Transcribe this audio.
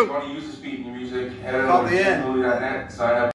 All right, If you. Want to use the speed in your music? Head over the end. Sign up.